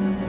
Mm-hmm.